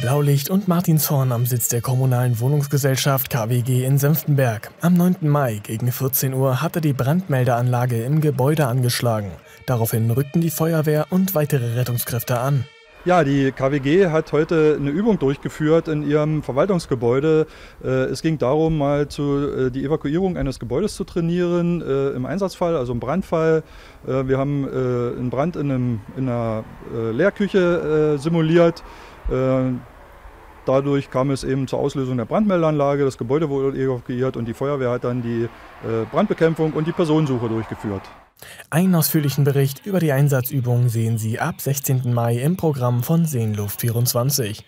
Blaulicht und Martinshorn am Sitz der kommunalen Wohnungsgesellschaft KWG in Senftenberg. Am 9. Mai gegen 14 Uhr hatte die Brandmeldeanlage im Gebäude angeschlagen. Daraufhin rückten die Feuerwehr und weitere Rettungskräfte an. Ja, die KWG hat heute eine Übung durchgeführt in ihrem Verwaltungsgebäude. Äh, es ging darum, mal zu, äh, die Evakuierung eines Gebäudes zu trainieren äh, im Einsatzfall, also im Brandfall. Wir haben einen Brand in, einem, in einer Leerküche simuliert. Dadurch kam es eben zur Auslösung der Brandmeldeanlage. Das Gebäude wurde evakuiert und die Feuerwehr hat dann die Brandbekämpfung und die Personensuche durchgeführt. Einen ausführlichen Bericht über die Einsatzübung sehen Sie ab 16. Mai im Programm von Seenluft 24.